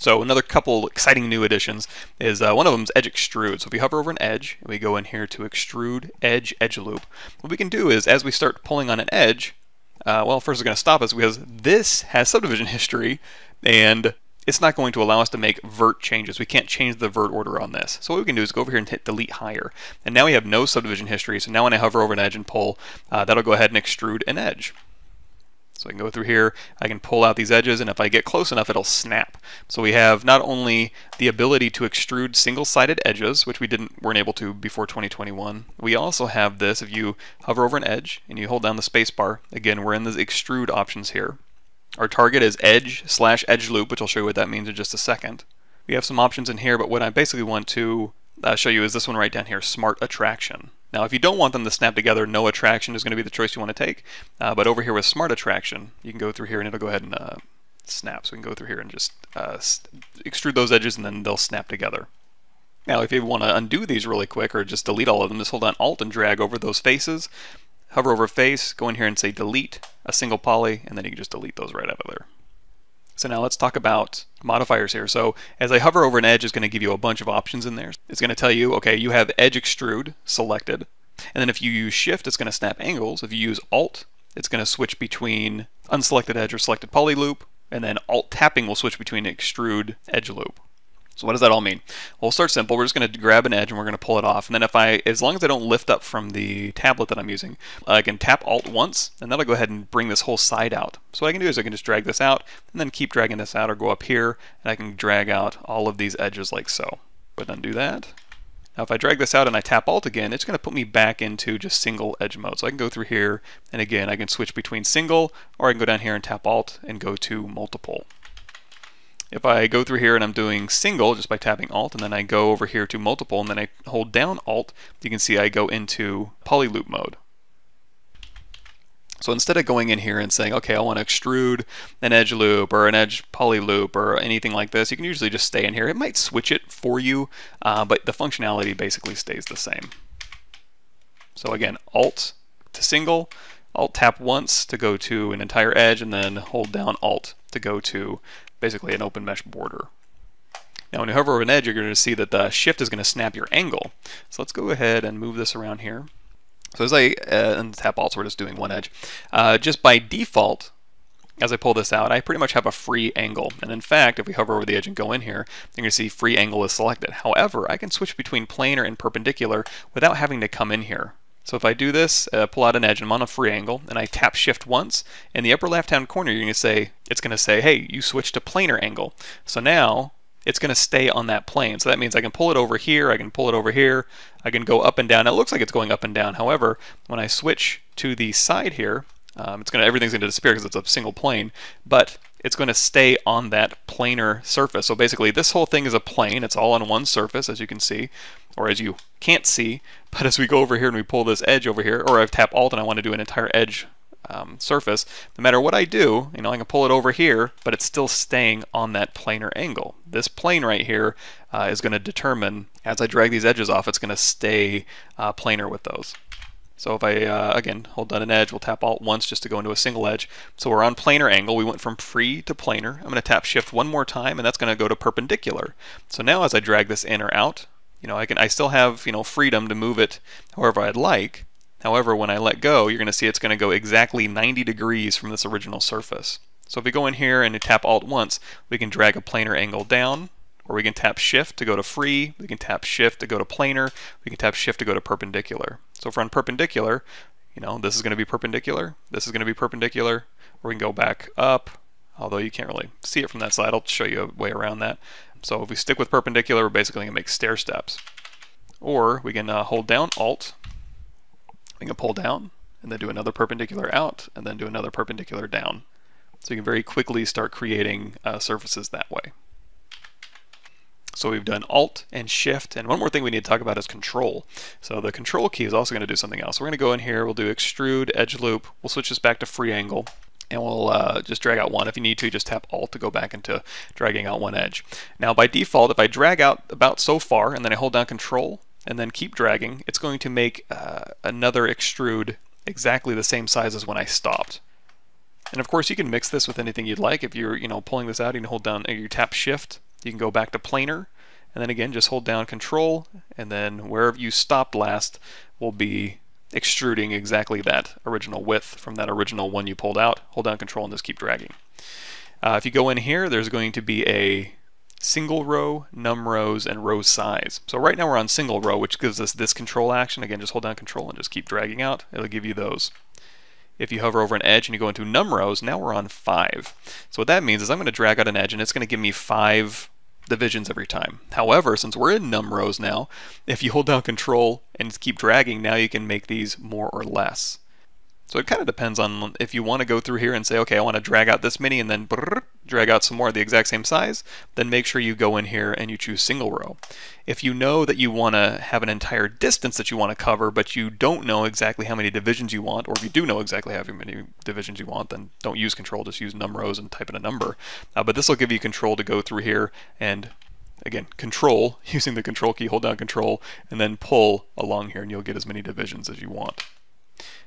So another couple exciting new additions is uh, one of them is edge extrude. So if we hover over an edge, and we go in here to extrude edge edge loop. What we can do is as we start pulling on an edge, uh, well first it's going to stop us because this has subdivision history and it's not going to allow us to make vert changes. We can't change the vert order on this. So what we can do is go over here and hit delete higher. And now we have no subdivision history. So now when I hover over an edge and pull, uh, that'll go ahead and extrude an edge. So I can go through here, I can pull out these edges, and if I get close enough, it'll snap. So we have not only the ability to extrude single-sided edges, which we didn't weren't able to before 2021, we also have this, if you hover over an edge and you hold down the spacebar, again, we're in the extrude options here. Our target is edge slash edge loop, which I'll show you what that means in just a second. We have some options in here, but what I basically want to uh, show you is this one right down here, Smart Attraction. Now, if you don't want them to snap together, no attraction is going to be the choice you want to take. Uh, but over here with Smart Attraction, you can go through here and it'll go ahead and uh, snap. So we can go through here and just uh, extrude those edges and then they'll snap together. Now, if you want to undo these really quick or just delete all of them, just hold down Alt and drag over those faces, hover over face, go in here and say delete a single poly, and then you can just delete those right out of there. So now let's talk about modifiers here. So as I hover over an edge, it's going to give you a bunch of options in there. It's going to tell you, okay, you have edge extrude selected. And then if you use shift, it's going to snap angles. If you use alt, it's going to switch between unselected edge or selected poly loop. And then alt tapping will switch between extrude edge loop. So what does that all mean? Well, we'll start simple. We're just going to grab an edge and we're going to pull it off. And then if I, as long as I don't lift up from the tablet that I'm using, uh, I can tap Alt once, and that'll go ahead and bring this whole side out. So what I can do is I can just drag this out, and then keep dragging this out, or go up here, and I can drag out all of these edges like so. And undo that. Now if I drag this out and I tap Alt again, it's going to put me back into just single edge mode. So I can go through here, and again, I can switch between single, or I can go down here and tap Alt and go to multiple. If I go through here and I'm doing single just by tapping Alt and then I go over here to multiple and then I hold down Alt, you can see I go into polyloop mode. So instead of going in here and saying, okay, I want to extrude an edge loop or an edge poly loop or anything like this, you can usually just stay in here. It might switch it for you, uh, but the functionality basically stays the same. So again, Alt to single, Alt tap once to go to an entire edge, and then hold down Alt to go to basically an open mesh border. Now when you hover over an edge, you're going to see that the shift is going to snap your angle. So let's go ahead and move this around here. So as I uh, and tap Alt, so we're just doing one edge. Uh, just by default, as I pull this out, I pretty much have a free angle. And in fact, if we hover over the edge and go in here, you're going to see free angle is selected. However, I can switch between planar and perpendicular without having to come in here. So if I do this, uh, pull out an edge, and I'm on a free angle, and I tap shift once, in the upper left-hand corner, you're going to say, it's going to say, hey, you switched to planar angle. So now, it's going to stay on that plane. So that means I can pull it over here, I can pull it over here, I can go up and down. It looks like it's going up and down. However, when I switch to the side here, um, it's going to everything's going to disappear because it's a single plane, but it's going to stay on that planar surface. So basically, this whole thing is a plane. It's all on one surface, as you can see, or as you can't see. But as we go over here and we pull this edge over here, or I tap Alt and I want to do an entire edge um, surface, no matter what I do, you know, I can pull it over here, but it's still staying on that planar angle. This plane right here uh, is going to determine, as I drag these edges off, it's going to stay uh, planar with those. So if I, uh, again, hold down an edge, we'll tap Alt once just to go into a single edge. So we're on planar angle. We went from free to planar. I'm going to tap Shift one more time, and that's going to go to perpendicular. So now as I drag this in or out, you know, I can I still have, you know, freedom to move it however I'd like. However, when I let go, you're going to see it's going to go exactly 90 degrees from this original surface. So if we go in here and tap Alt once, we can drag a planar angle down, or we can tap shift to go to free, we can tap shift to go to planar, we can tap shift to go to perpendicular. So if we're on perpendicular, you know, this is going to be perpendicular, this is going to be perpendicular, or we can go back up, although you can't really see it from that side, I'll show you a way around that. So if we stick with perpendicular, we're basically going to make stair steps. Or we can uh, hold down Alt, we can pull down, and then do another perpendicular out, and then do another perpendicular down. So you can very quickly start creating uh, surfaces that way. So we've done Alt and Shift, and one more thing we need to talk about is Control. So the Control key is also going to do something else. We're going to go in here, we'll do Extrude, Edge Loop, we'll switch this back to Free Angle, and we'll uh, just drag out one. If you need to, just tap Alt to go back into dragging out one edge. Now by default, if I drag out about so far, and then I hold down Control, and then keep dragging, it's going to make uh, another extrude exactly the same size as when I stopped. And of course you can mix this with anything you'd like. If you're you know pulling this out, you can hold down, you tap shift you can go back to planar, and then again, just hold down control, and then wherever you stopped last will be extruding exactly that original width from that original one you pulled out. Hold down control and just keep dragging. Uh, if you go in here, there's going to be a single row, num rows, and row size. So right now we're on single row, which gives us this control action. Again, just hold down control and just keep dragging out. It'll give you those. If you hover over an edge and you go into num rows, now we're on five. So what that means is I'm going to drag out an edge and it's going to give me five divisions every time. However, since we're in num rows now, if you hold down control and keep dragging, now you can make these more or less. So it kind of depends on if you want to go through here and say, okay, I want to drag out this many and then brrr, drag out some more of the exact same size, then make sure you go in here and you choose single row. If you know that you want to have an entire distance that you want to cover, but you don't know exactly how many divisions you want, or if you do know exactly how many divisions you want, then don't use control, just use num rows and type in a number. Uh, but this will give you control to go through here and again, control, using the control key, hold down control, and then pull along here and you'll get as many divisions as you want.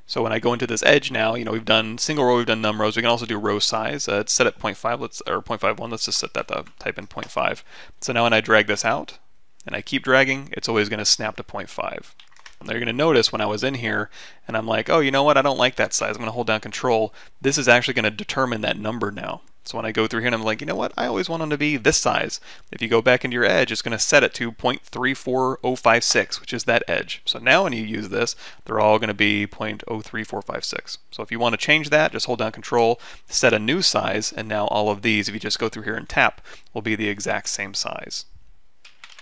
So when I go into this edge now, you know, we've done single row, we've done num rows. We can also do row size. Uh, it's set at 0.5, let's, or 0.51. Let's just set that to type in 0.5. So now when I drag this out, and I keep dragging, it's always going to snap to 0.5. And you're going to notice when I was in here, and I'm like, oh, you know what, I don't like that size. I'm going to hold down control. This is actually going to determine that number now. So when I go through here and I'm like, you know what, I always want them to be this size. If you go back into your edge, it's going to set it to 0.34056, which is that edge. So now when you use this, they're all going to be 0.03456. So if you want to change that, just hold down control, set a new size, and now all of these, if you just go through here and tap, will be the exact same size.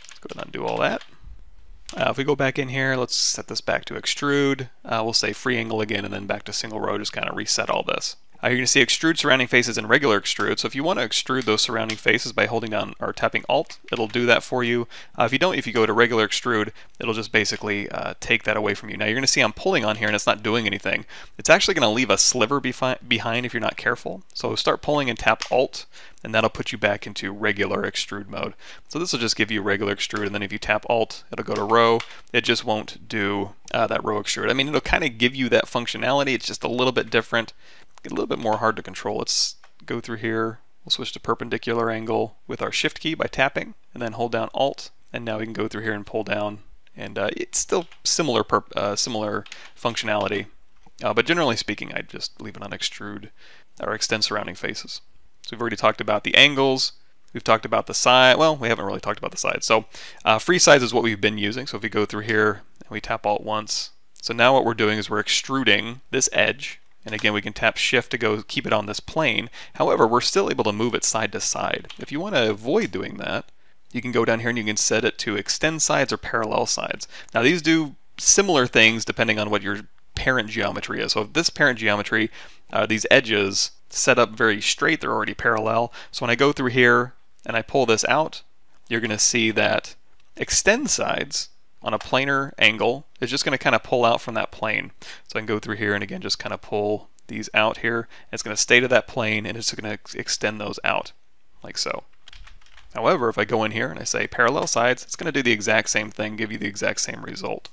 Let's go ahead and undo all that. Uh, if we go back in here, let's set this back to extrude. Uh, we'll say free angle again and then back to single row, just kind of reset all this. Uh, you're going to see extrude surrounding faces and regular extrude. So if you want to extrude those surrounding faces by holding down or tapping Alt, it'll do that for you. Uh, if you don't, if you go to regular extrude, it'll just basically uh, take that away from you. Now you're going to see I'm pulling on here and it's not doing anything. It's actually going to leave a sliver behind if you're not careful. So start pulling and tap Alt, and that'll put you back into regular extrude mode. So this will just give you regular extrude, and then if you tap Alt, it'll go to row. It just won't do uh, that row extrude. I mean, it'll kind of give you that functionality. It's just a little bit different a little bit more hard to control. Let's go through here. We'll switch to perpendicular angle with our shift key by tapping and then hold down alt and now we can go through here and pull down and uh, it's still similar uh, similar functionality uh, but generally speaking I'd just leave it on extrude or extend surrounding faces. So we've already talked about the angles, we've talked about the side, well we haven't really talked about the sides. So uh, free sides is what we've been using so if we go through here and we tap alt once so now what we're doing is we're extruding this edge and again, we can tap shift to go keep it on this plane. However, we're still able to move it side to side. If you want to avoid doing that, you can go down here and you can set it to extend sides or parallel sides. Now these do similar things depending on what your parent geometry is. So if this parent geometry, uh, these edges set up very straight, they're already parallel. So when I go through here and I pull this out, you're going to see that extend sides on a planar angle is just going to kind of pull out from that plane. So I can go through here and again just kind of pull these out here. It's going to stay to that plane and it's going to extend those out like so. However, if I go in here and I say parallel sides, it's going to do the exact same thing, give you the exact same result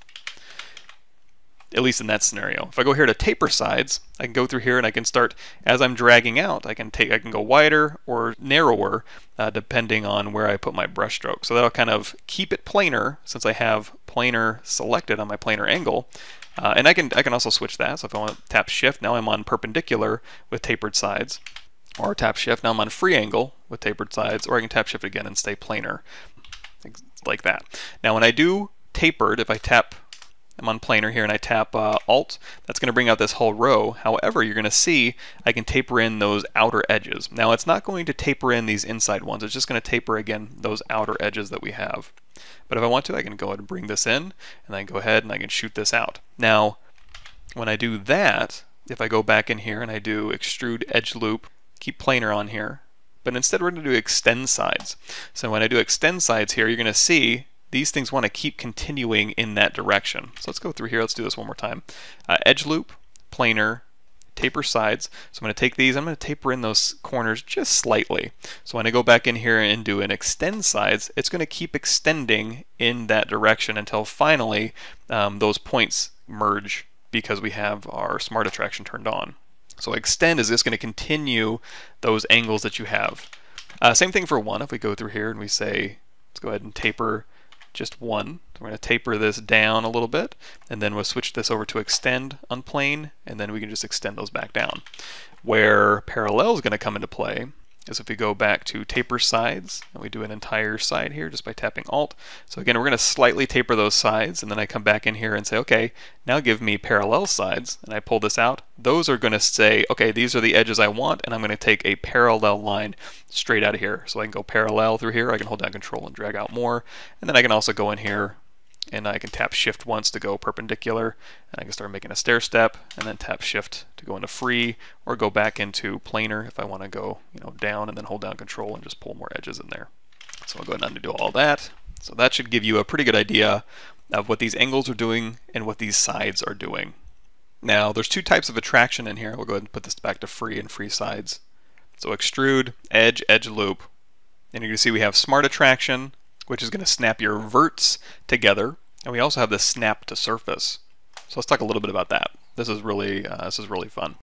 at least in that scenario. If I go here to taper sides, I can go through here and I can start, as I'm dragging out, I can take, I can go wider or narrower uh, depending on where I put my brush stroke. So that'll kind of keep it planar since I have planar selected on my planar angle. Uh, and I can, I can also switch that. So if I want to tap shift, now I'm on perpendicular with tapered sides. Or tap shift, now I'm on free angle with tapered sides. Or I can tap shift again and stay planar, like that. Now when I do tapered, if I tap I'm on planar here and I tap uh, Alt, that's going to bring out this whole row. However, you're going to see I can taper in those outer edges. Now it's not going to taper in these inside ones, it's just going to taper again those outer edges that we have. But if I want to, I can go ahead and bring this in, and then go ahead and I can shoot this out. Now, when I do that, if I go back in here and I do extrude edge loop, keep planar on here, but instead we're going to do extend sides. So when I do extend sides here, you're going to see these things want to keep continuing in that direction. So let's go through here. Let's do this one more time. Uh, edge loop, planar, taper sides. So I'm going to take these, I'm going to taper in those corners just slightly. So when I go back in here and do an extend sides, it's going to keep extending in that direction until finally um, those points merge because we have our smart attraction turned on. So extend is just going to continue those angles that you have. Uh, same thing for one. If we go through here and we say, let's go ahead and taper just one. We're going to taper this down a little bit, and then we'll switch this over to extend on plane, and then we can just extend those back down. Where parallel is going to come into play is if we go back to taper sides and we do an entire side here just by tapping alt. So again, we're going to slightly taper those sides and then I come back in here and say, okay, now give me parallel sides and I pull this out. Those are going to say, okay, these are the edges I want and I'm going to take a parallel line straight out of here. So I can go parallel through here. I can hold down control and drag out more. And then I can also go in here and I can tap shift once to go perpendicular and I can start making a stair step and then tap shift to go into free or go back into planar if I want to go you know down and then hold down control and just pull more edges in there. So I'll go ahead and undo all that. So that should give you a pretty good idea of what these angles are doing and what these sides are doing. Now there's two types of attraction in here. We'll go ahead and put this back to free and free sides. So extrude, edge, edge loop. And going to see we have smart attraction, which is going to snap your verts together. And we also have the snap to surface. So let's talk a little bit about that. This is really uh, this is really fun.